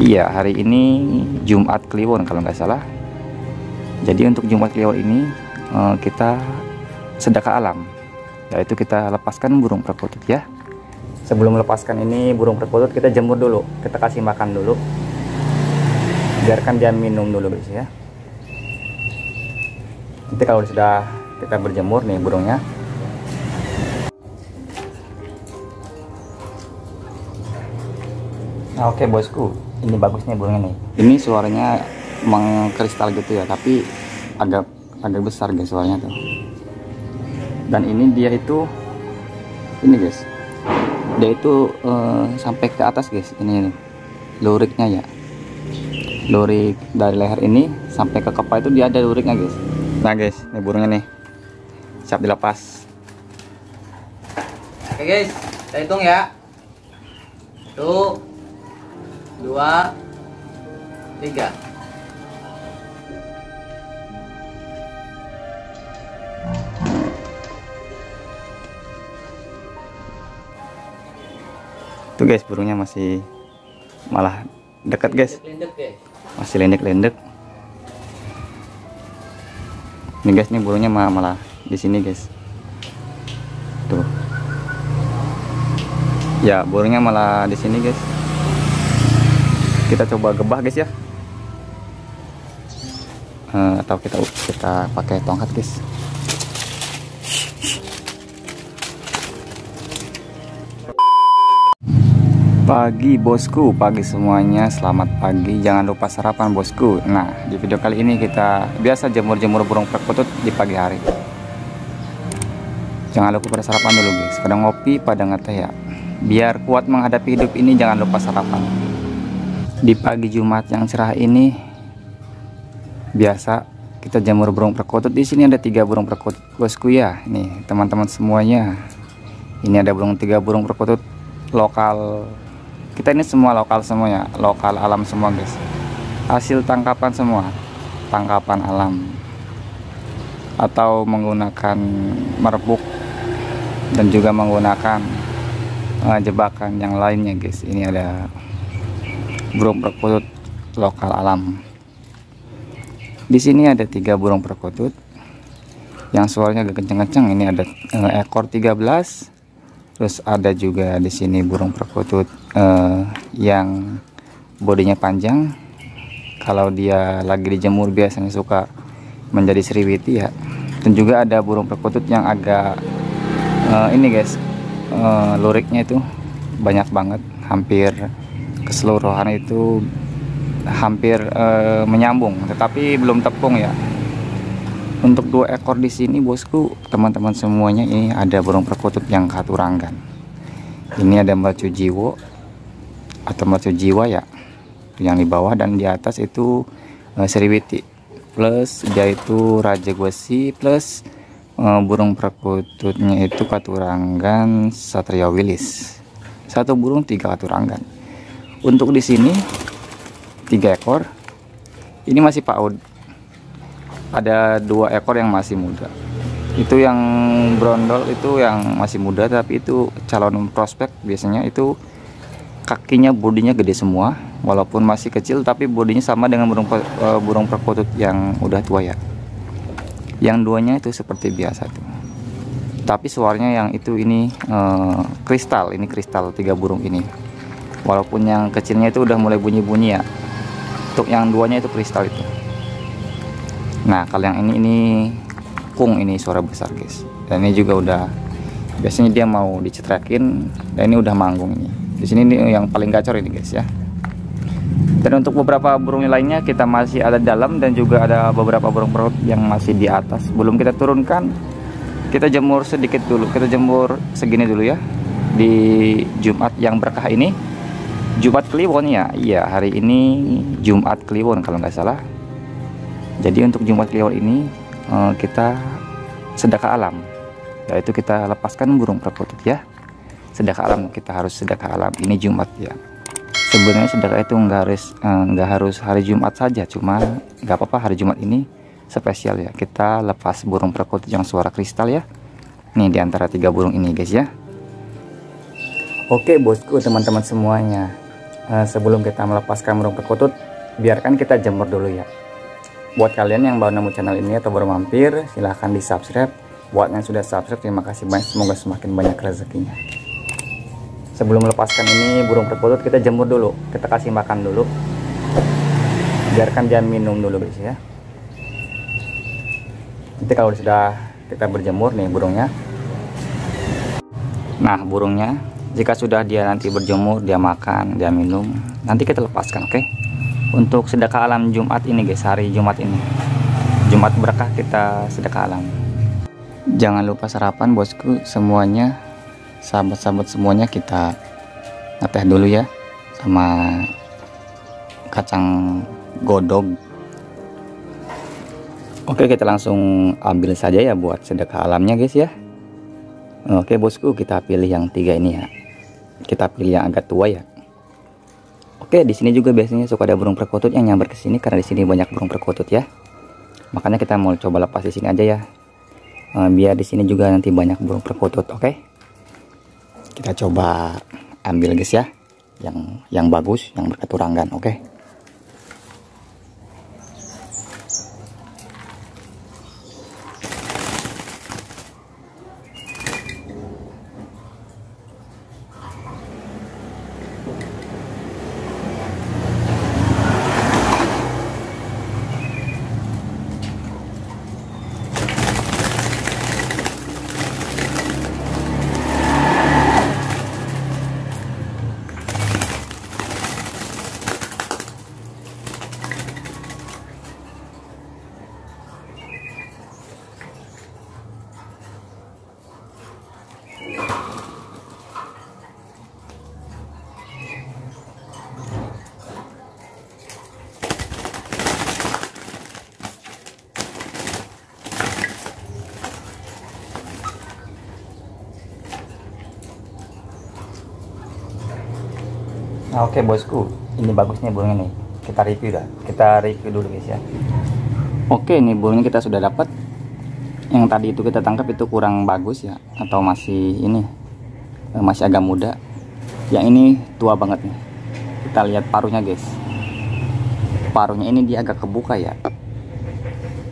Iya, hari ini Jumat Kliwon kalau nggak salah. Jadi untuk Jumat Kliwon ini eh, kita sedekah alam, yaitu kita lepaskan burung perkutut ya. Sebelum melepaskan ini burung perkutut kita jemur dulu, kita kasih makan dulu. Biarkan dia minum dulu guys ya. Nanti kalau sudah kita berjemur nih burungnya, Oke bosku, ini bagus nih burungnya nih. Ini suaranya mengkristal gitu ya, tapi agak agak besar guys suaranya tuh. Dan ini dia itu, ini guys, dia itu eh, sampai ke atas guys. Ini nih, luriknya ya, lurik dari leher ini sampai ke kepala itu dia ada luriknya guys. Nah guys, ini burungnya nih, siap dilepas. Oke guys, kita hitung ya. Satu, dua, tiga. Tuh guys, burungnya masih malah dekat guys. Masih lendek-lendek. Ini guys ini burungnya malah, malah di sini guys. Tuh. Ya burungnya malah di sini guys kita coba gebah guys ya Eh, atau kita kita pakai tongkat guys Pagi bosku, pagi semuanya, selamat pagi. Jangan lupa sarapan bosku. Nah, di video kali ini kita biasa jemur-jemur burung perkutut di pagi hari. Jangan lupa pada sarapan dulu guys. Pada ngopi, pada ngeteh ya. Biar kuat menghadapi hidup ini, jangan lupa sarapan. Di pagi Jumat yang cerah ini, biasa kita jemur burung perkutut. Di sini ada tiga burung perkutut bosku ya. Nih teman-teman semuanya. Ini ada burung tiga burung perkutut lokal kita ini semua lokal semuanya lokal alam semua guys hasil tangkapan semua tangkapan alam atau menggunakan merebuk dan juga menggunakan eh, jebakan yang lainnya guys ini ada burung perkutut lokal alam. Di sini ada tiga burung perkutut. Yang suaranya agak kenceng-kenceng. Ini ada eh, ekor 13 terus ada juga di sini burung perkutut eh, yang bodinya panjang. Kalau dia lagi dijemur biasanya suka menjadi sriwiti ya. Dan juga ada burung perkutut yang agak eh, ini guys eh, luriknya itu banyak banget hampir keseluruhan itu hampir eh, menyambung tetapi belum tepung ya. Untuk dua ekor di sini bosku teman-teman semuanya ini ada burung perkutut yang katuranggan ini ada mercu jiwo atau mercu jiwa ya yang di bawah dan di atas itu uh, seriwiti plus dia itu raja gwesi plus uh, burung perkututnya itu katuranggan satria wilis. Satu burung tiga katuranggan untuk di sini tiga ekor. Ini masih paud ada dua ekor yang masih muda. Itu yang brondol itu yang masih muda tapi itu calon prospek biasanya itu kakinya bodinya gede semua walaupun masih kecil tapi bodinya sama dengan burung uh, burung perkutut yang udah tua ya. Yang duanya itu seperti biasa tuh. Tapi suaranya yang itu ini uh, kristal ini kristal tiga burung ini walaupun yang kecilnya itu udah mulai bunyi-bunyi ya untuk yang duanya itu kristal itu Nah kalau yang ini ini kung ini suara besar guys. Dan ini juga udah biasanya dia mau dicetrekin dan ini udah manggung ini. Di sini ini yang paling gacor ini guys ya. Dan untuk beberapa burung lainnya kita masih ada dalam dan juga ada beberapa burung perut yang masih di atas. Belum kita turunkan. Kita jemur sedikit dulu. Kita jemur segini dulu ya di Jumat yang berkah ini. Jumat Kliwon ya. Iya hari ini Jumat Kliwon kalau nggak salah jadi untuk Jumat Kliwon ini eh, kita sedekah alam, yaitu kita lepaskan burung perkutut ya. Sedekah alam kita harus sedekah alam. Ini Jumat ya. Sebenarnya sedekah itu nggak harus eh, nggak harus hari Jumat saja, cuma nggak apa-apa hari Jumat ini spesial ya. Kita lepas burung perkutut yang suara kristal ya. Nih di antara tiga burung ini guys ya. Oke bosku teman-teman semuanya. Eh, sebelum kita melepaskan burung perkutut biarkan kita jemur dulu ya. Buat kalian yang baru nemu channel ini atau baru mampir silahkan di subscribe buat yang sudah subscribe terima kasih banyak. Semoga semakin banyak rezekinya. Sebelum melepaskan ini burung perkutut kita jemur dulu. Kita kasih makan dulu. Biarkan dia minum dulu guys ya. Nanti kalau sudah kita berjemur nih burungnya. Nah burungnya jika sudah dia nanti berjemur dia makan dia minum nanti kita lepaskan oke? Okay? untuk sedekah alam Jumat ini guys hari Jumat ini. Jumat berkah kita sedekah alam. Jangan lupa sarapan bosku. Semuanya sahabat-sahabat semuanya kita ngeteh dulu ya sama kacang godog oke kita langsung ambil saja ya buat sedekah alamnya guys ya. Oke bosku kita pilih yang tiga ini ya kita pilih yang agak tua ya Oke, di sini juga biasanya suka ada burung perkutut yang nyamber ke sini karena di sini banyak burung perkutut ya. Makanya kita mau coba lepas di sini aja ya. E, biar di sini juga nanti banyak burung perkutut, oke? Kita coba ambil guys ya. Yang yang bagus, yang berketurangan, oke? Nah, oke okay, bosku, ini bagusnya burungnya nih. Kita review dah. Kita review dulu guys ya. Oke, okay, ini burungnya kita sudah dapat. Yang tadi itu kita tangkap itu kurang bagus ya, atau masih ini eh, masih agak muda. Yang ini tua banget nih. Kita lihat paruhnya guys. Paruhnya ini dia agak kebuka ya.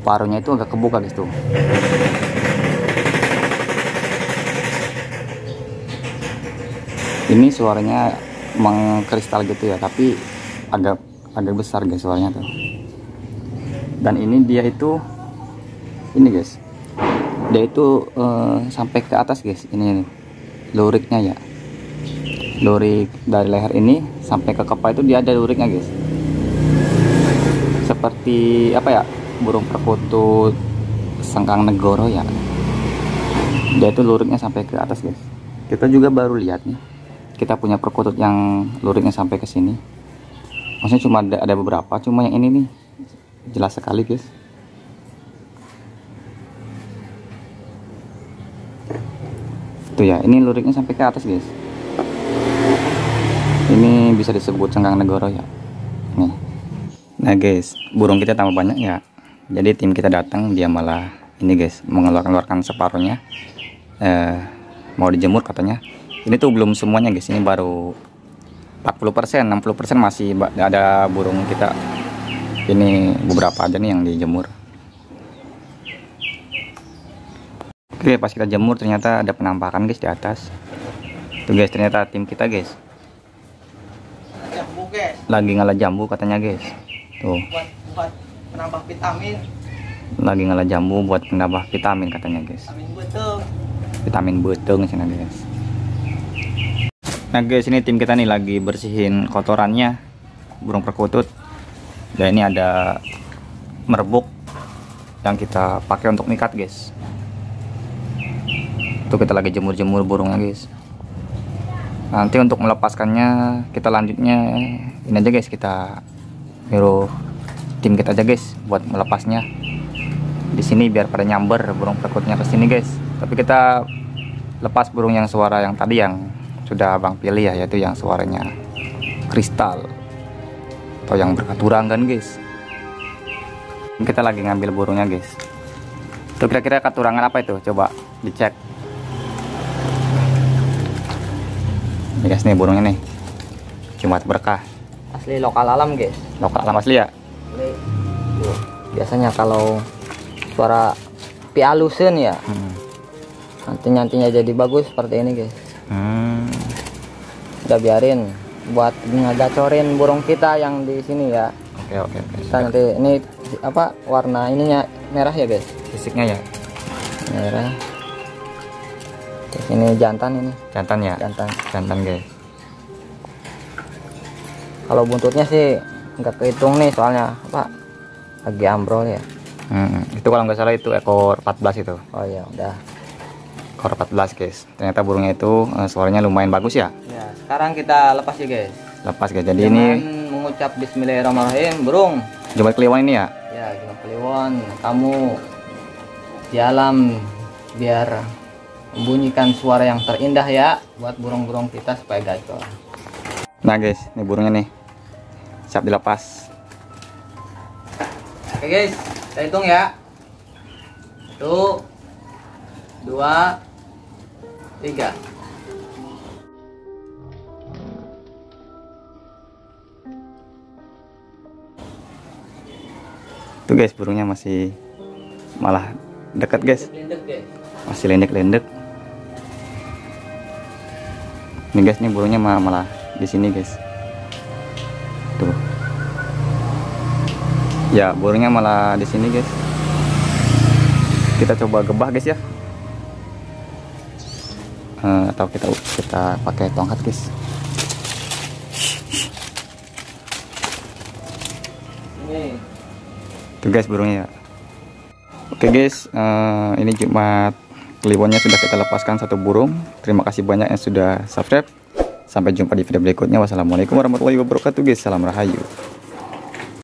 Paruhnya itu agak kebuka guys tuh. Ini suaranya mengkristal gitu ya tapi agak agak besar guys suaranya tuh. Dan ini dia itu ini guys. Dia itu uh, sampai ke atas guys ini, ini. Luriknya ya. Lurik dari leher ini sampai ke kepala itu dia ada luriknya guys. Seperti apa ya burung perkutut sengkang negoro ya. Dia itu luriknya sampai ke atas guys. Kita juga baru lihat nih kita punya perkutut yang luriknya sampai ke sini. Maksudnya cuma ada, ada beberapa cuma yang ini nih. Jelas sekali guys. Tuh ya ini luriknya sampai ke atas guys. Ini bisa disebut cengkang negoro ya. Nih. Nah guys burung kita tambah banyak ya. Jadi tim kita datang dia malah ini guys mengeluarkan separuhnya. Eh, mau dijemur katanya ini tuh belum semuanya guys. Ini baru 40% 60% masih ada burung kita. Ini beberapa aja nih yang dijemur. Oke pas kita jemur ternyata ada penampakan guys di atas. Tuh guys ternyata tim kita guys. Lagi ngalah jambu katanya guys. Tuh. Buat, buat penambah vitamin. Lagi ngalah jambu buat penambah vitamin katanya guys. Vitamin betung. Vitamin betung sini guys Nah guys ini tim kita nih lagi bersihin kotorannya burung perkutut. Dan ini ada merebuk yang kita pakai untuk mikat guys. Itu kita lagi jemur-jemur burungnya guys. Nanti untuk melepaskannya kita lanjutnya ini aja guys kita nyuruh tim kita aja guys buat melepasnya. Di sini biar pada nyamber burung perkutnya ke sini guys. Tapi kita lepas burung yang suara yang tadi yang sudah abang pilih ya yaitu yang suaranya kristal atau yang berkaturangan guys kita lagi ngambil burungnya guys itu kira-kira katurangan apa itu coba dicek ini guys nih burungnya nih Jumat berkah. asli lokal alam guys Lokal alam asli ya. Asli. Biasanya kalau suara pialusen ya Hmm. nanti nantinya jadi bagus seperti ini guys Hmm. Udah biarin buat ngagacorin burung kita yang di sini ya Oke oke oke. kita nanti ini apa warna ininya merah ya guys Fisiknya ya merah Terus ini jantan ini jantan ya. jantan Jantan guys. kalau buntutnya sih nggak kehitung nih soalnya apa lagi ambrol ya Hmm. Itu kalau nggak salah itu ekor 14 itu. oh ya udah Ekor 14 guys. Ternyata burungnya itu eh, suaranya lumayan bagus ya. Ya sekarang kita lepas ya guys Lepas guys. Jadi Dengan ini mengucap Bismillahirrahmanirrahim burung Jumat Kliwon ini ya. ya Jumat Kliwon kamu di alam biar membunyikan suara yang terindah ya buat burung-burung kita supaya gacor Nah guys, ini burungnya nih. Siap dilepas. oke guys kita hitung ya satu dua tiga Tuh guys, burungnya masih malah dekat guys. Masih lendek-lendek. Nih guys, nih burungnya malah, malah di sini guys. Tuh. Ya, burungnya malah di sini guys. Kita coba gebah guys ya. Eh, atau kita kita pakai tongkat guys. Tuh guys burungnya ya. Oke guys, eh, ini Jumat Kliwonnya sudah kita lepaskan satu burung. Terima kasih banyak yang sudah subscribe. Sampai jumpa di video berikutnya. Wassalamualaikum warahmatullahi wabarakatuh guys. Salam rahayu.